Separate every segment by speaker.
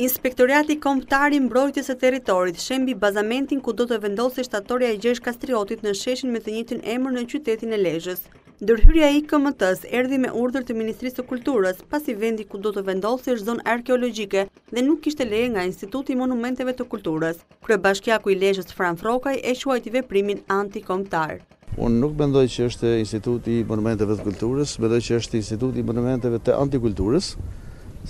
Speaker 1: Inspektoriati Kombëtar i Mbrojtjes së Territorit shembi bazamentin ku do të vendosej shtatorja e Gjergj Kastriotit në sheshin me të njëjtin emër në qytetin e Lezhës. Ndërhyrja e IKMT-së erdhi me urdhër të Ministrisë së Kulturës, pasi vendi ku do të vendosej është zonë arkeologjike dhe nuk kishte leje nga Instituti i Monumenteve të Kulturës. Kryebashkiaku i Lezhës Fran Frrokaj e quajti veprimin antikombëtar.
Speaker 2: Unë nuk mendoj që është Instituti i Monumenteve të Kulturës, mendoj që është Instituti i Monumenteve të Antikulturës,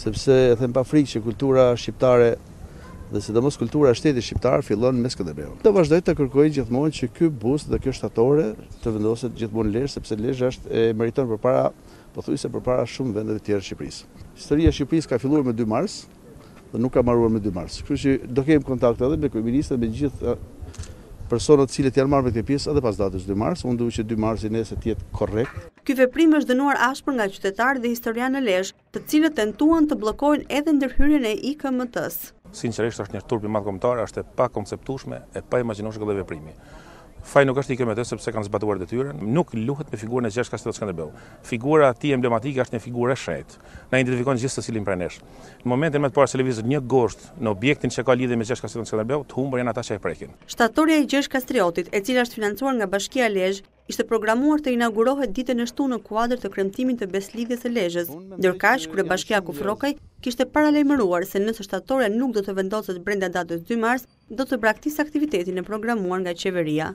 Speaker 2: sepse e them pa frikë që kultura shqiptare dhe sidomos kultura e shtetit shqiptar fillon me Skënderbeun. Do vazhdoj të kërkoj gjithmonë që ky bust dhe kjo shtatore të vendoset gjithmonë në Lezhë, sepse Lezhë është e meriton përpara pothuajse përpara shumë vendeve të tjera të Shqipërisë. Historia e Shqipërisë ka filluar me dy mars, dhe nuk ka mbaruar me dy mars. Kështu që do kemi kontakt edhe me kryeministrin dhe me gjithë personat të cilët janë marrë me këtë pjesë edhe pas datës dy mars, unë dua që dy marsi nesër të jetë korrekt.
Speaker 1: Ky veprim është dënuar ashpër nga qytetarë dhe historianë në Lezhë, të cilët tentuan të bllokojnë edhe ndërhyrjen e IKMT-së.
Speaker 3: Sinqerisht është një turp i madh kombëtar, është e pakonceptueshme, e paimagjinueshme këtë lloj veprimi. Faji nuk është i IKMT-së sepse kanë zbatuar detyrën, nuk luhet me figurën e Gjergj Kastriot Skënderbeu. Figura e tij emblematike është një figurë e shenjtë. na identifikon gjithë secilin prej nesh. Në momentin më të parë që lëvizet një gozhdë në objektin që ka lidhje me Gjergj Kastriotin Skënderbeu, të humbur janë ata që e prekin.
Speaker 1: Shtatorja e Gjergj Kastriotit, e cila është financuar nga Bashkia Lezhë, ishte programuar të inaugurohet ditën e shtunë në kuadër të kremtimit të Besëlidhjes së Lezhës, ndërkaq kryebashkiaku Frrokaj kishte paralajmëruar se nëse shtatorja nuk do të vendoset brenda datës dy mars, do të braktisë aktivitetin e programuar nga qeveria.